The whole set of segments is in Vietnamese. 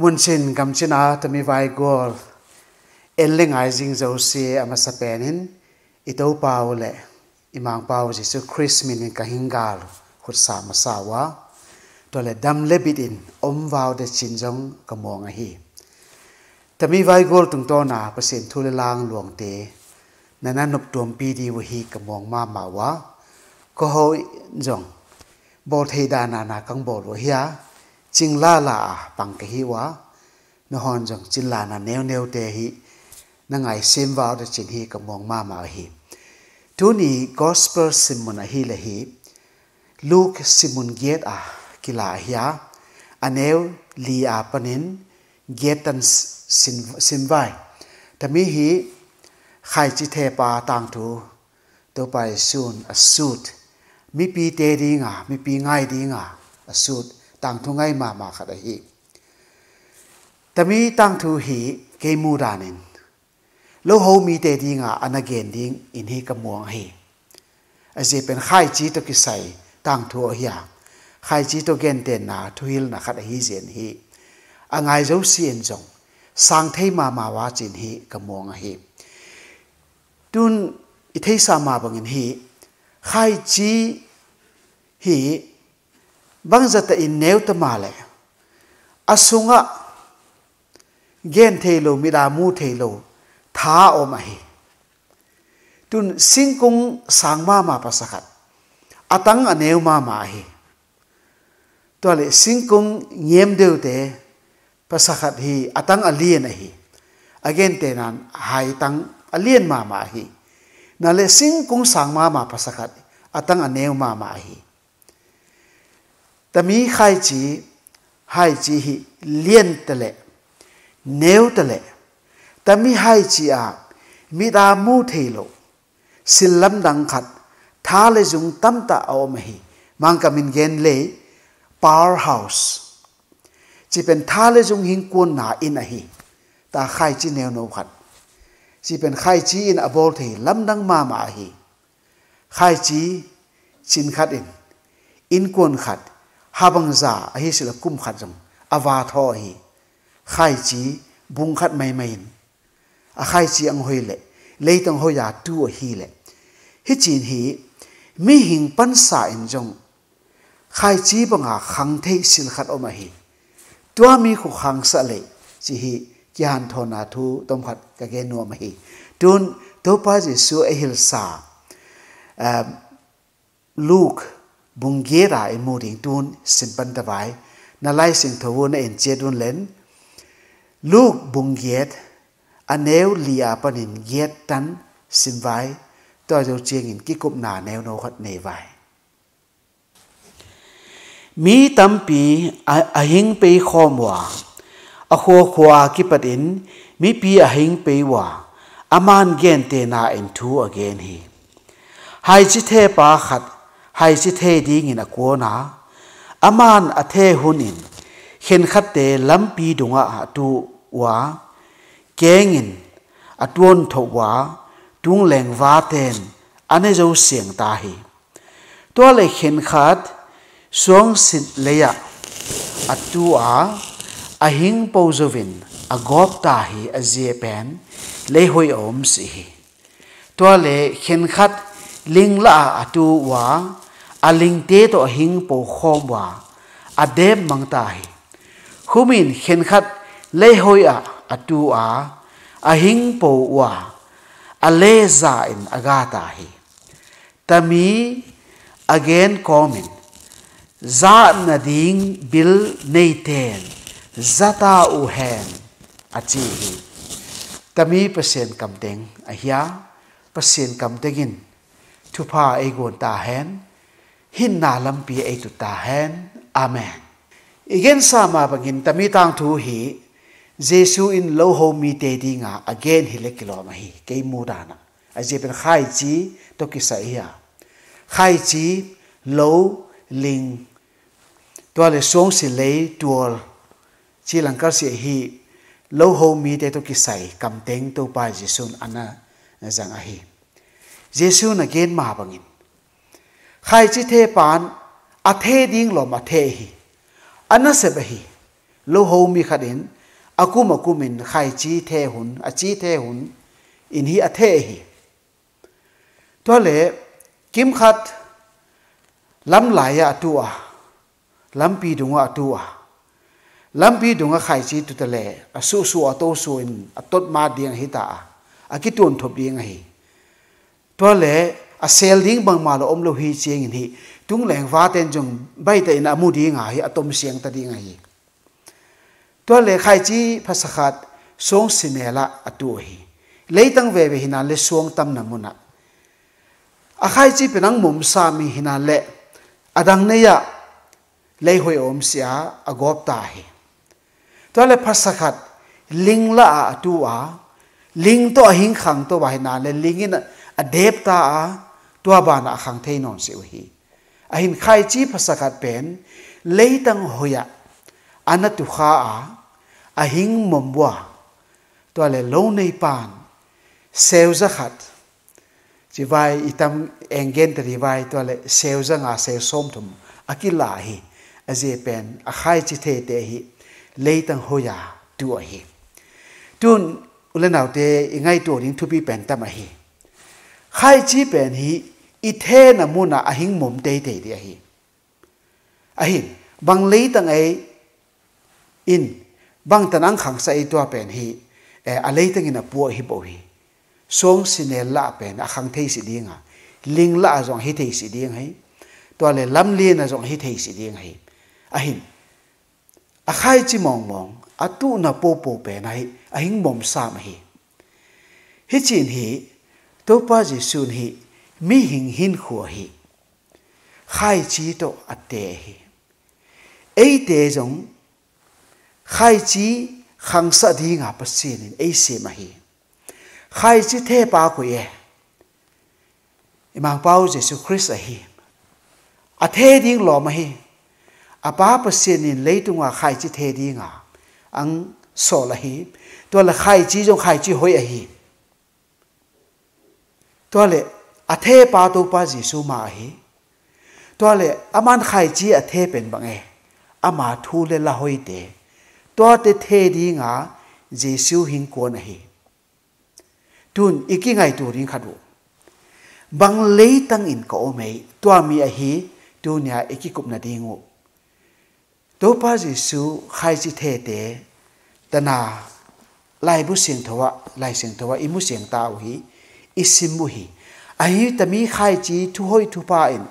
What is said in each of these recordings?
mun chin kam china tami vai gol. En ai jing zo se ama sa pen hin ito pau le. Imang pau jesu chris min ka hingal khut sa ma sa wa. To le dam le bit in, om vào de chin jong ka mong a hi. Tami vai gol tung to na pasen thu le lang luang te. Na nop tuam pi di wa hi ka mong ma ma wa. Ko ho jong bol thei da na na kang bol wa จิงลาลาปังกะฮิวานหอนจังจินลานาแนวแนวเตฮินังไงเซมวาวดจินฮีกับมองมามาฮิทุนี่ gospel สิมุนฮิละฮิลูกสิมุนเกตอะกิลาฮียาอันเอวลีอาปนินเกตันสินไวแต่มีฮีใครจิเทปาต่างถูตัวไปสูนอสูดมีปีเตดีงามีปีง่ายดีงาอสูด ต่างทุงไงมามาขัดหีแต่มีต่างทูหีเกมูรานินแล้วเขมีเตดิงอะอันเกนดิงอินเฮกมวงเฮอาจจะเป็นข่ายจีตกิใส่ต่างทัวเฮียข่ายจีตเกนเตนนาทุฮิลนะขัดหีเสียนฮีอังไงเจ้าเสียนจงสร้างเทมามาวาจินฮีกมวงเฮดุนอิเทสามาบังอินฮีข่ายจีฮี bang zata in neu ta ma le asunga gen thei lo mi da mu thei tha o ma hi tun singkung sang ma ma pa sakat atang aneu ma ma hi to le singkung nyem deu te pa sakat hi atang alien hi again te nan hai tang alien ma ma hi na le singkung sang ma ma atang aneu ma ma hi แต่มีใครจีให้จีฮิเลียนตะเละเนวตะเละแต่มีให้จีอามีตามูเทโลสิลลำดังขัดท้าเลยจุงตั้มตาเอาไม่ฮีมังกามินเกนเลย power house จีเป็นท้าเลยจุงหิงกวนหนาอินอะฮีตาใครจีเนวโนขัดจีเป็นใครจีอินอบอลเทลำดังมามาฮีใครจีชินขัดอินอินกวนขัด habang za a hi sila kum khat jong awa tho hi. Khai chi, bung khat mai mai a khai chi ang hoi le. Leitang ho ya tu hi le. Hi chin hi, mi hing pan sa in jong khai chi banga khang thei sil khat o ma hi. Tua mi khu khang sa le. Chi hi kyan tho na thu tom khat ka ge no ma hi. Tun, to pa ji su a hil sa. Um luke bungera e mo ding tun simpan ta vai na lai sing thawu na en che dun len luke bunget aneu lia panin get tan sim vai to jo chieng in ki kup na neu no khat nei vai mi tampi a hing pe khom wa a kho khwa ki patin mi pi a hing pe wa aman gen te na en thu again hi hai chi the pa khat hai si the ding in a ko na aman a the hun in hen khat te lam pi dunga a tu wa kengin a tuon tho wa tung leng wa ten ane zo siang ta hi to le hen khat song sin leya a tu a a hing po zovin a gop ta hi a je pen le hoi om si hi to le hen khat ling la a tu wa a ling te to hing po khom wa a deb mang ta hi humin khen khat le hoi a atu a a hing po wa a le za in aga ta hi tami again coming za na ding bil nei ten zata u hen achi hi tami pasien kam teng a hia pasien kam tegin thupa e gon ta hen hin na lampi e tu ta hen amen. Igen sama bangin tami tang thu hi jesu in lo ho mi te dinga again hi le kilo ma hi ke mu da na a je pen khai chi to ki sa ya khai chi lo ling to le song si le tuol chi lang ka si hi lo ho mi te to ki sai kam teng to pa jesu ana zang a hi jesu na gen ma bangin ใครจิเทปานอาเทดิงลมาเทหีอันนั้นเสบหีโลโฮมีขัดินอากุมากุมินใครจีเทหุนอาจีเทหุนอินฮีอาเทหีตัวเละกิมขัดลำไหลอะตัวลำปีดุงอะตัวลำปีดุงอะไข่จีตุตะเละอสุสุอโตสุอินอตดมาเดียงหิตาอากิตุนทบเดียงหีตัวเละ a sel ding bang ma lo om lo hi cheng in hi tung leng va ten jong bai ta in amu di nga hi atom siang ta di nga hi to le khai chi phasakhat song sinela atu hi leitang ve ve hina le suang tam na muna a khai chi penang mum sa mi hina le adang ne ya lei hoi om sia agop ta hi to le phasakhat ling la atu a ling to hing khang to ba hina le ling in a dep ta a ตัวบานาขังเทนอนเสียวหีอหินไขจีภาษากัดเป็นเลยตังหอยอันตุขาอาอหิงมมวะตัวเลโลในปานเซลจะขัดจีไวอีตามเองเกนตรีไวตัวเลเซลจะงาเซลส้มทุมอากิลาหีอาเจเป็นอาไขจีเทเตหีเลยตังหอยตัวหีตุนอุลนาวเตยังไงตัวนิ้งทุบีเป็นตามหีไขจีเป็นหี i the na mu na a hing mom te te di a hi a hi bang leitang ai in, bang tanang khang sa i to pen hi e a leitang in a pu hi bo hi. Song sine la pen, a khang thei si dinga ling la zong hi thei si ding hi to le lam li na zong hi thei si ding hi a hin a khai chi mong mong, a tu na po po pe nai a hing mom sam hi. Hi chin hi to pa ji sun hi mi hing hin khua hi. Khai chi to a te hi. Ei te jong khai chi khang sa di nga pa sin ei se ma hi. Khai chi the pa ku ye. Imang pau jesu christ a hi. A the ding lo ma hi. A pa pa sin in leitunga khai chi the di nga. Ang so la hi. To la khai chi jong khai chi hoi a hi. To le a the pa to pa su ma hi. To le aman khai chi a the pen bang e. Ama thu le la hoi te. To te the dinga su hin ko na hi. Tun iki ngai tu ring khadu. Bang lei tang in ko me to mi a hi, tu nya iki kup na dingu to pa su khai chi the te tana lai bu sing thowa, lai sing thowa imu sing ta hi isim mu hi. A hi tami khai chi thu hoi thu pa in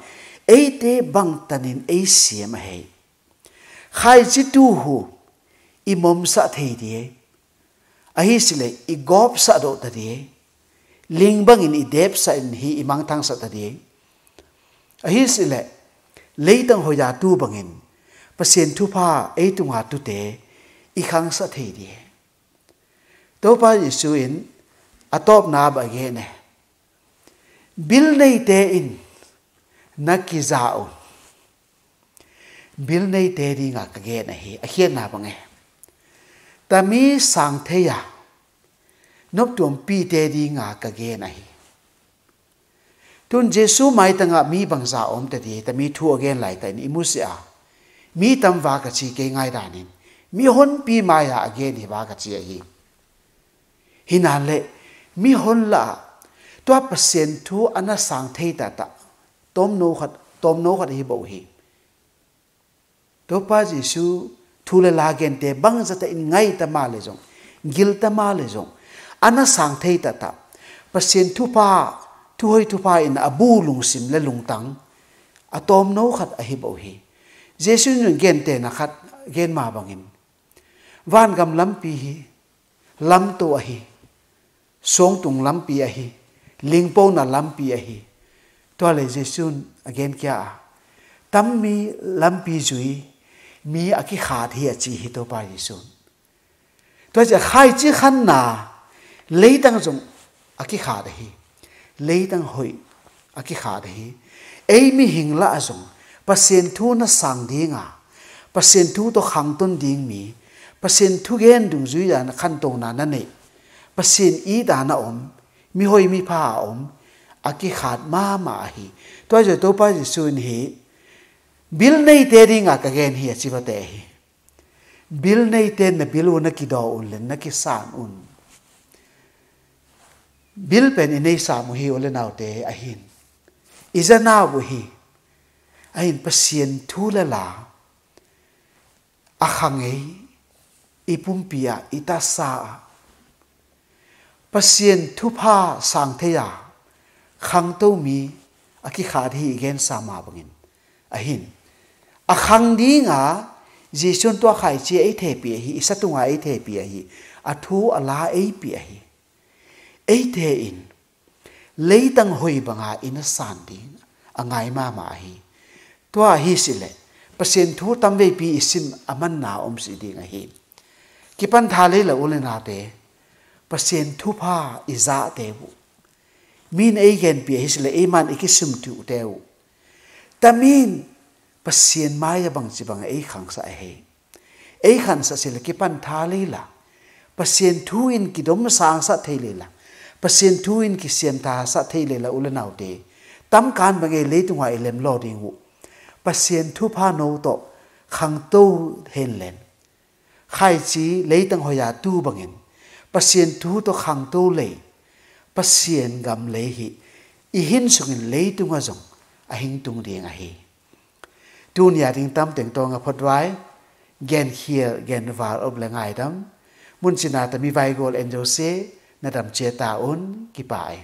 ei te bang tanin ei siam he khai chi tu hu imom sa thei die ahi sile i gop sa do ta di ling bang in i dep sa in hi imang thang sa ta di ahi sile leitang hoya tu bangin pasien thu pha e tu nga tu te i khang sa thei di to pa yesu in atop na ba ge ne bil nei te in na ki za o bil nei te ri nga ka ge na hi a hian na bange ta mi sang thế ya nop tuam pi te di nga ka ge na hi tun jesu mai ta nga mi bang za om te di ta mi thu again lai ta ni mu sia mi tam va ka chi ke ngai da ni mi hon pi ma ya again hi va ka chi hi hinan le mi hon la tua pasien thu ana sang thei ta. Ta tom no khat, tom no khat hi bo hi. To pa giê-su thu thule la gen te bang zata in ngai ta ma le jong gil ta ma le jong ana sang thei ta. Ta pasien thu pa, thu hoi thu pa in abu lung sim le lung tang. A tom no khat a hi bo hi. Jesu nu gen te na khat, gen ma bangin van gam lam pi hi, lam to a hi. Song tung lam pi a hi lam na lampi ahi to le jesu again kya tam mi lampi zui, mi aki ki khat hi a chi hi to pa yisun to je, khai chi khan na lấy jong a aki khat hi. Leitang hoi aki ki khat hi. Ei mi hing la azong pasien thu na sang dinga pasien thu to khang ton ding mi. Pasien thu gen dung zui ya na khan tong na na nei. Pasien i da na om mi hoi mi pha om a ki khat ma ma hi. To je to pa yisun hi, bil nei te ri nga ka gen hi chi ba te hi. Bil nei te na bil un ki do un len, na ki san un. Bil pen in nei sa mu hi ole nau te a hin. Iza na bu hi. A hin pasien thu la la. A khang ei ipum pia ita sa pasien thu pha sang the ya à. khang to mi aki kha thi gen sa ma bangin. A hin. A khang di nga jisun to khai chi ei the pi hi, isa tu nga ei à the pi hi, a thu ala ei pi hi. Ei the in, lấy tăng hồi bằng à in san đi a ngai ma ma hi. To hi sile pasien thu tam ve pi isim aman na om si ding a hi. Kipan pan la ulena te pasien thu pha iza tebu min ei gen pi hisle iman ikisum tu teu tamin pasien maya bang chi bang ei khang sa e he ei khan sa sile ki pan tha leila la. Pasien thu in ki dom sang sa the leila la. Pasien thu in ki siam ta sa the leila la ule te. Tam kan bang e le tu ngai lem lo ding u pasien thu pha no to khang to hen len. Khai chi lấy tăng hoya tu bangin pasien thu to khang tu le. Pasien gam le hi. I hin sungin le tu nga zong. A hing tung ding a hi. Tu nia ding tam teng tong a phot wai gen hiel gen var ob le ngai dam. Mun sina ta mi vai gol enjo se, na dam che ta un, ki pai